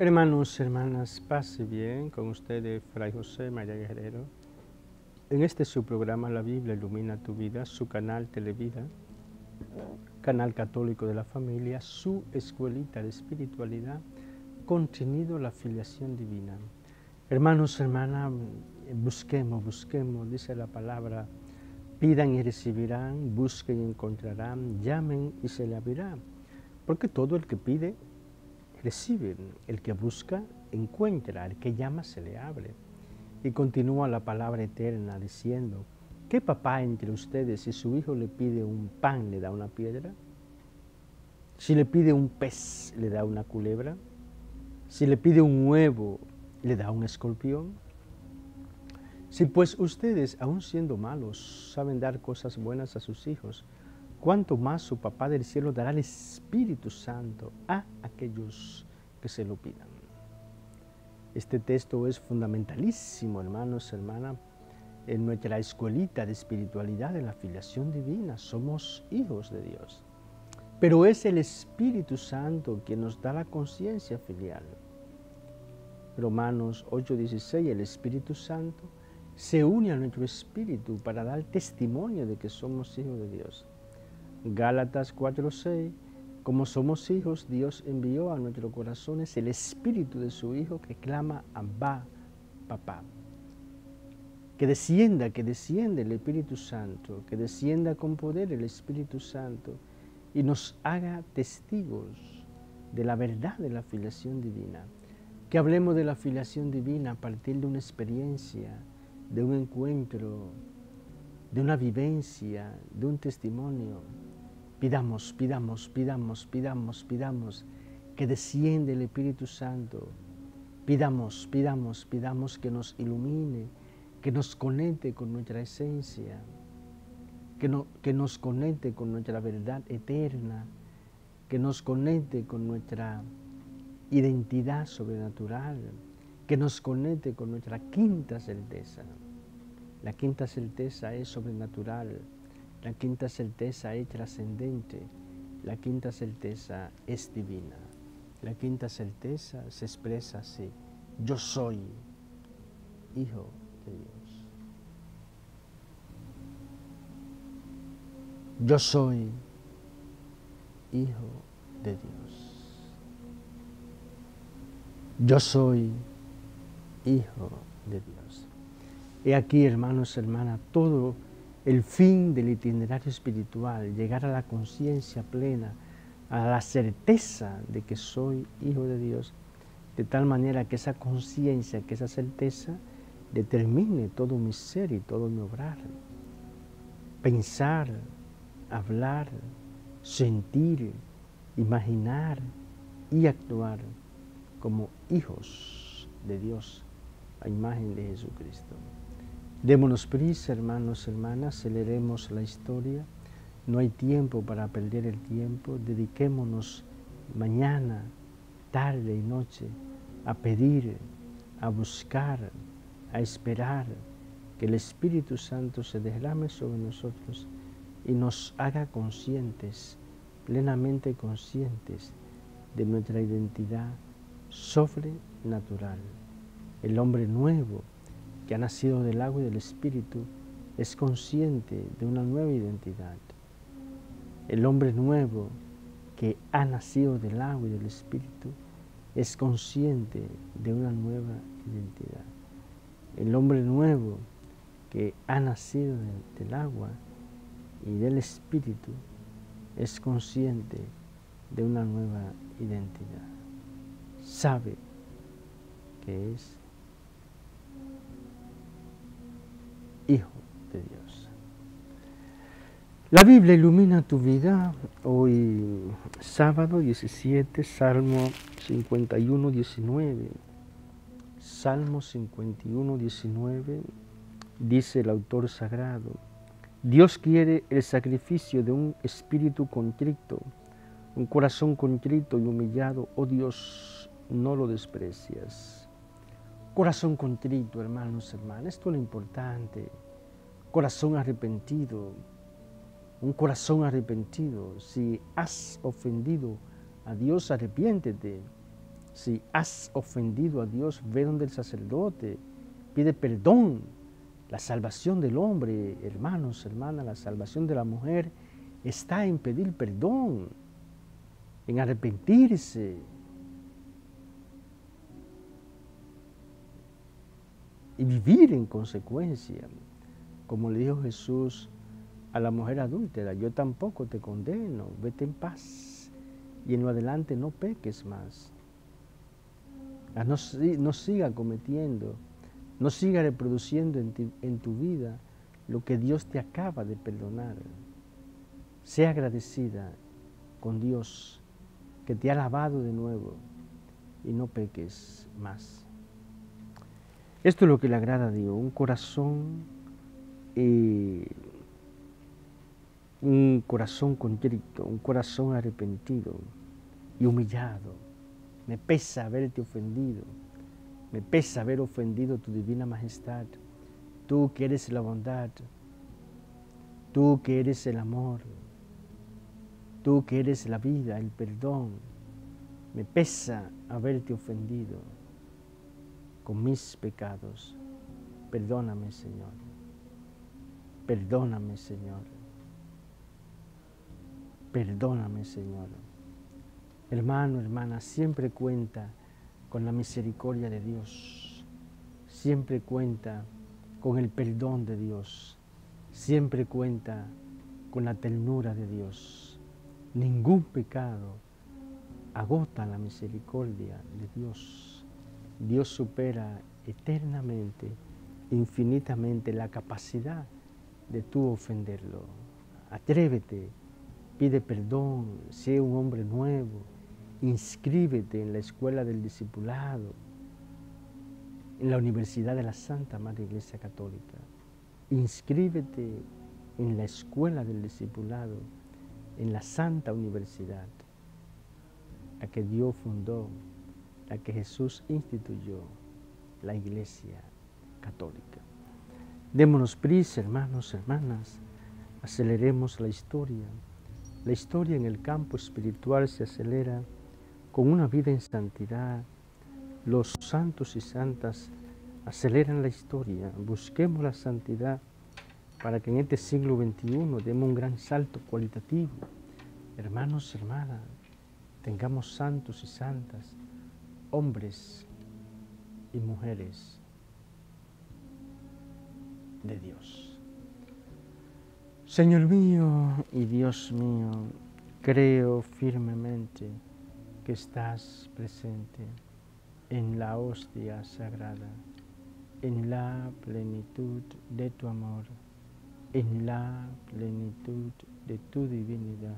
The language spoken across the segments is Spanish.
Hermanos, hermanas, pase bien con ustedes, Fray José María Guerrero. En este su programa La Biblia ilumina tu vida, su canal Televida, canal católico de la familia, su escuelita de espiritualidad, contenido la filiación divina. Hermanos, hermanas, busquemos, busquemos, dice la palabra, pidan y recibirán, busquen y encontrarán, llamen y se le abrirá. Porque todo el que pide, reciben, el que busca, encuentra, el que llama, se le abre. Y continúa la palabra eterna diciendo, ¿qué papá entre ustedes si su hijo le pide un pan le da una piedra? Si le pide un pez le da una culebra? Si le pide un huevo le da un escorpión? Si pues ustedes, aun siendo malos, saben dar cosas buenas a sus hijos, cuánto más su papá del cielo dará el Espíritu Santo a aquellos que se lo pidan. Este texto es fundamentalísimo, hermanos, hermanas, en nuestra escuelita de espiritualidad, de la filiación divina. Somos hijos de Dios. Pero es el Espíritu Santo quien nos da la conciencia filial. Romanos 8:16, el Espíritu Santo se une a nuestro espíritu para dar testimonio de que somos hijos de Dios. Gálatas 4:6, como somos hijos, Dios envió a nuestros corazones el espíritu de su Hijo que clama Abba, papá. Que descienda, que descienda el Espíritu Santo, que descienda con poder el Espíritu Santo y nos haga testigos de la verdad de la filiación divina. Que hablemos de la filiación divina a partir de una experiencia, de un encuentro, de una vivencia, de un testimonio Pidamos, pidamos, pidamos, pidamos, pidamos que desciende el Espíritu Santo. Pidamos, pidamos, pidamos que nos ilumine, que nos conecte con nuestra esencia, que, no, que nos conecte con nuestra verdad eterna, que nos conecte con nuestra identidad sobrenatural, que nos conecte con nuestra quinta certeza. La quinta certeza es sobrenatural la quinta certeza es trascendente, la quinta certeza es divina. La quinta certeza se expresa así, yo soy hijo de Dios. Yo soy hijo de Dios. Yo soy hijo de Dios. He aquí, hermanos, hermanas, todo el fin del itinerario espiritual, llegar a la conciencia plena, a la certeza de que soy hijo de Dios, de tal manera que esa conciencia, que esa certeza determine todo mi ser y todo mi obrar. Pensar, hablar, sentir, imaginar y actuar como hijos de Dios a imagen de Jesucristo. Démonos prisa, hermanos, hermanas, aceleremos la historia. No hay tiempo para perder el tiempo. Dediquémonos mañana, tarde y noche a pedir, a buscar, a esperar que el Espíritu Santo se derrame sobre nosotros y nos haga conscientes, plenamente conscientes de nuestra identidad sobrenatural, el hombre nuevo que ha nacido del agua y del Espíritu es consciente de una nueva identidad. El hombre nuevo que ha nacido del agua y del Espíritu es consciente de una nueva identidad. El hombre nuevo que ha nacido del agua y del Espíritu es consciente de una nueva identidad. Sabe que es Hijo de Dios. La Biblia ilumina tu vida hoy sábado 17, Salmo 51, 19. Salmo 51, 19 dice el autor sagrado, Dios quiere el sacrificio de un espíritu contrito, un corazón contrito y humillado, oh Dios, no lo desprecias. Corazón contrito, hermanos, hermanas, esto es lo importante. Corazón arrepentido, un corazón arrepentido. Si has ofendido a Dios, arrepiéntete. Si has ofendido a Dios, ve donde el sacerdote, pide perdón. La salvación del hombre, hermanos, hermanas, la salvación de la mujer está en pedir perdón, en arrepentirse. Y vivir en consecuencia, como le dijo Jesús a la mujer adúltera, yo tampoco te condeno, vete en paz y en lo adelante no peques más. Ah, no, no siga cometiendo, no siga reproduciendo en tu vida lo que Dios te acaba de perdonar. Sea agradecida con Dios que te ha lavado de nuevo y no peques más. Esto es lo que le agrada a Dios, un corazón, eh, un corazón contrito, un corazón arrepentido y humillado. Me pesa haberte ofendido, me pesa haber ofendido tu divina majestad, tú que eres la bondad, tú que eres el amor, Tú que eres la vida, el perdón, me pesa haberte ofendido con mis pecados. Perdóname, Señor. Perdóname, Señor. Perdóname, Señor. Hermano, hermana, siempre cuenta con la misericordia de Dios. Siempre cuenta con el perdón de Dios. Siempre cuenta con la ternura de Dios. Ningún pecado agota la misericordia de Dios. Dios supera eternamente, infinitamente la capacidad de tú ofenderlo. Atrévete, pide perdón, sé un hombre nuevo, inscríbete en la escuela del discipulado, en la Universidad de la Santa Madre Iglesia Católica. Inscríbete en la escuela del discipulado en la Santa Universidad, la que Dios fundó, la que Jesús instituyó, la Iglesia Católica. Démonos prisa, hermanos, hermanas, aceleremos la historia. La historia en el campo espiritual se acelera con una vida en santidad. Los santos y santas aceleran la historia. Busquemos la santidad para que en este siglo XXI demos un gran salto cualitativo. Hermanos, hermanas, tengamos santos y santas, hombres y mujeres de Dios. Señor mío y Dios mío, creo firmemente que estás presente en la hostia sagrada, en la plenitud de tu amor en la plenitud de tu divinidad,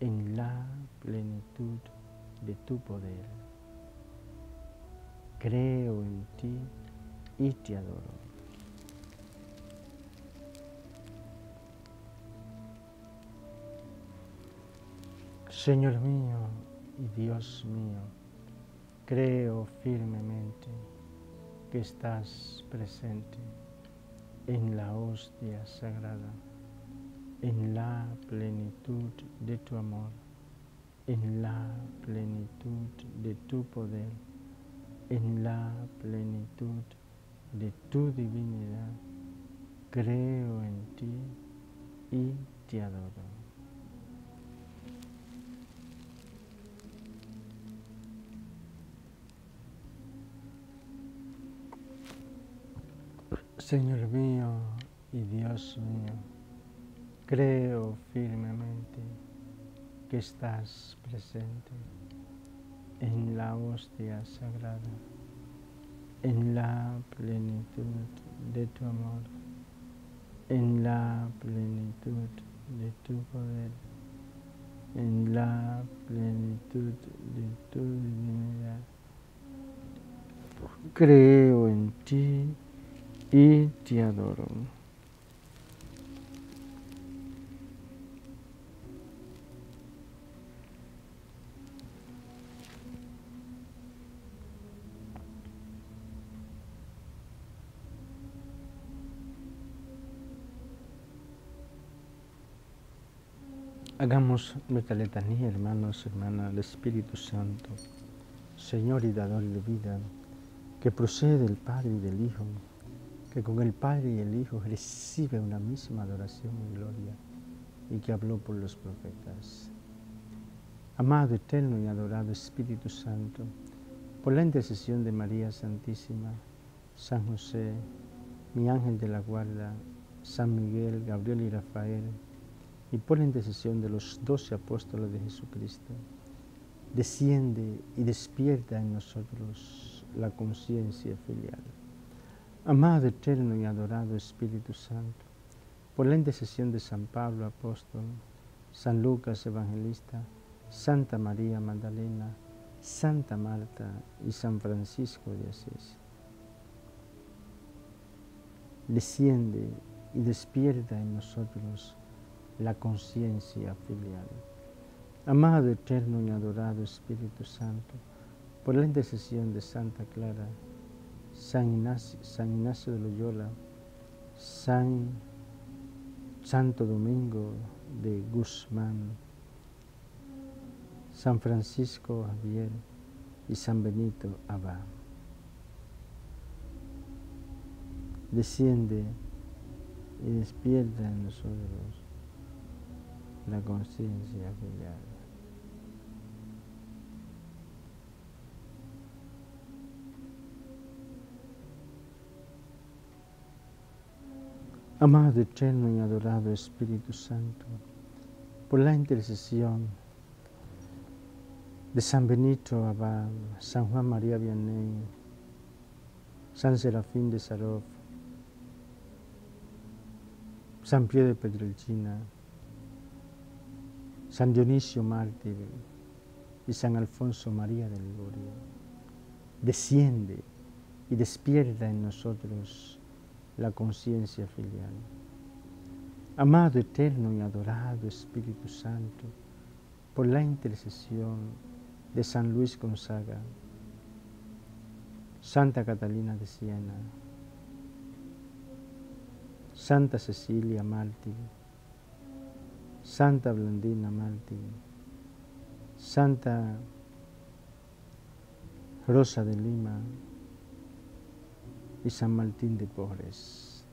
en la plenitud de tu poder. Creo en ti y te adoro. Señor mío y Dios mío, creo firmemente que estás presente en la hostia sagrada, en la plenitud de tu amor, en la plenitud de tu poder, en la plenitud de tu divinidad. Creo en ti y te adoro. Señor mío y Dios mío, creo firmemente que estás presente en la hostia sagrada, en la plenitud de tu amor, en la plenitud de tu poder, en la plenitud de tu divinidad. Creo en ti y te adoro. Hagamos nuestra letanía, hermanos, hermanas, del Espíritu Santo. Señor y dador de vida, que procede del Padre y del Hijo, que con el Padre y el Hijo recibe una misma adoración y gloria, y que habló por los profetas. Amado eterno y adorado Espíritu Santo, por la intercesión de María Santísima, San José, mi ángel de la guarda, San Miguel, Gabriel y Rafael, y por la intercesión de los doce apóstoles de Jesucristo, desciende y despierta en nosotros la conciencia filial. Amado eterno y adorado Espíritu Santo, por la intercesión de San Pablo apóstol, San Lucas evangelista, Santa María Magdalena, Santa Marta y San Francisco de Asís. Desciende y despierta en nosotros la conciencia filial. Amado, eterno y adorado Espíritu Santo, por la intercesión de Santa Clara, San Ignacio, de Loyola, San Santo Domingo de Guzmán, San Francisco Javier y San Benito Abad. Desciende y despierta en nosotros la conciencia filial. Amado eterno y adorado Espíritu Santo, por la intercesión de San Benito Abad, San Juan María Vianney, San Serafín de Sarov, San Pío de Pedrelcina, San Dionisio Mártir y San Alfonso María de Ligorio, desciende y despierta en nosotros la conciencia filial. Amado eterno y adorado Espíritu Santo, por la intercesión de San Luis Gonzaga, Santa Catalina de Siena, Santa Cecilia Mártir, Santa Blandina Mártir, Santa Rosa de Lima, y San Martín de Porres.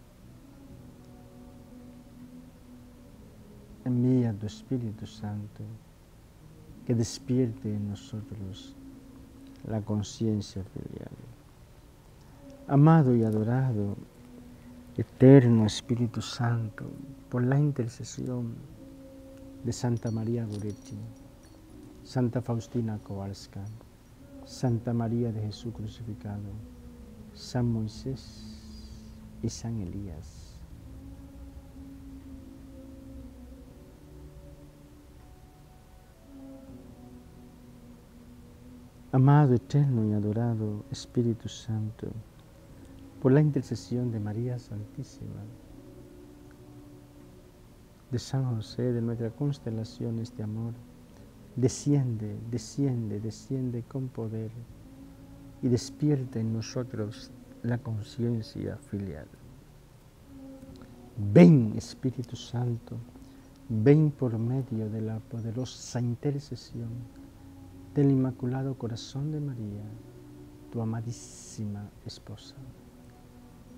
Envía tu Espíritu Santo que despierte en nosotros la conciencia filial. Amado y adorado, eterno Espíritu Santo, por la intercesión de Santa María Goretti, Santa Faustina Kowalska, Santa María de Jesús crucificado, San Moisés y San Elías. Amado, eterno y adorado Espíritu Santo, por la intercesión de María Santísima, de San José, de nuestra constelación este amor, desciende, desciende, desciende con poder y despierta en nosotros la conciencia filial. Ven Espíritu Santo, ven por medio de la poderosa intercesión del Inmaculado Corazón de María, tu amadísima esposa.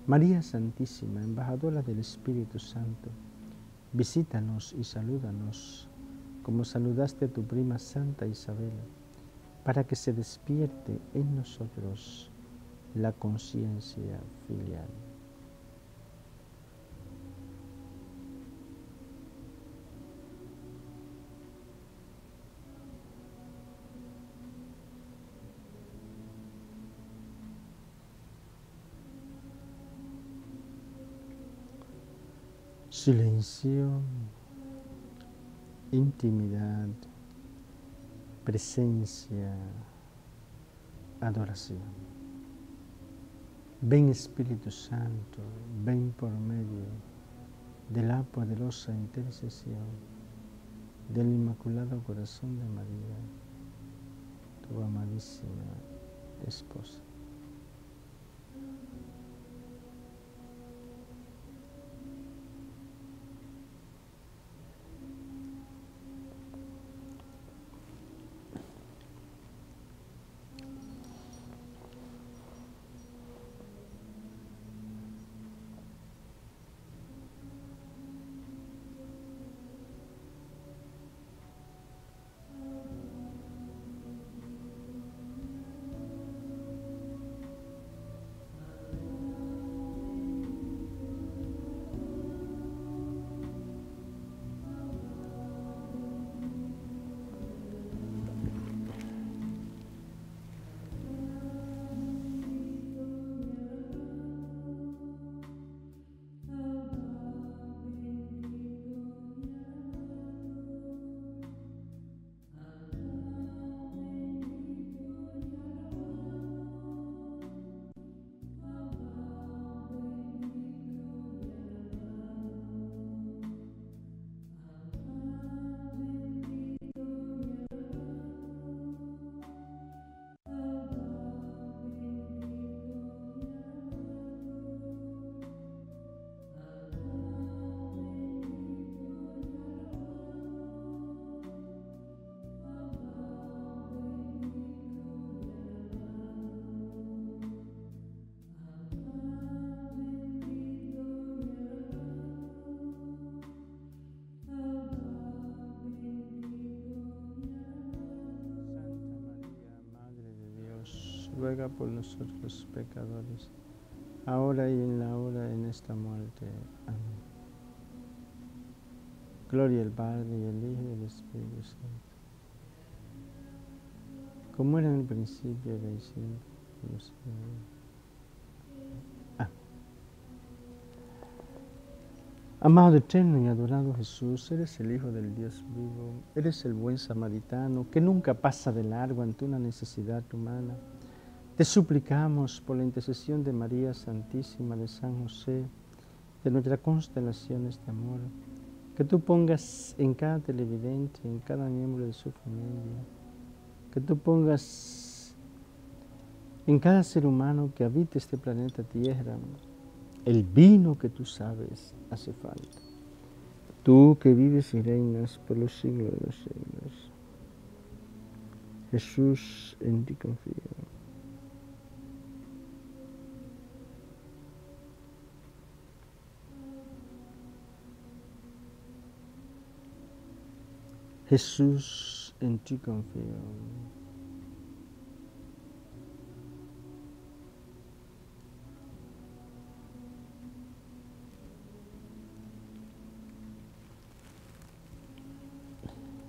María Santísima, embajadora del Espíritu Santo, visítanos y salúdanos como saludaste a tu prima Santa Isabel para que se despierte en nosotros la conciencia filial. Silencio, intimidad presencia, adoración. Ven Espíritu Santo, ven por medio de la poderosa intercesión del Inmaculado Corazón de María, tu amadísima esposa. Ruega por nosotros pecadores, ahora y en la hora de nuestra muerte. Amén. Gloria al Padre y al Hijo y al Espíritu Santo. Como era en el principio, ahora y siempre, los. Amado eterno y adorado Jesús, eres el Hijo del Dios vivo, eres el buen samaritano que nunca pasa de largo ante una necesidad humana. Te suplicamos por la intercesión de María Santísima, de San José, de nuestras constelaciones de amor, que tú pongas en cada televidente, en cada miembro de su familia, que tú pongas en cada ser humano que habite este planeta Tierra, el vino que tú sabes hace falta. Tú que vives y reinas por los siglos de los siglos. Jesús, en ti confío. Jesús, en ti confío.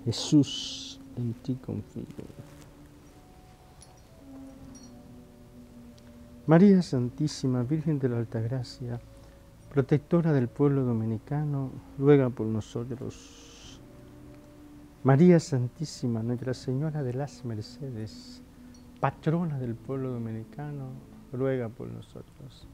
Jesús, en ti confío. María Santísima, Virgen de la Altagracia, protectora del pueblo dominicano, ruega por nosotros. María Santísima, Nuestra Señora de las Mercedes, patrona del pueblo dominicano, ruega por nosotros.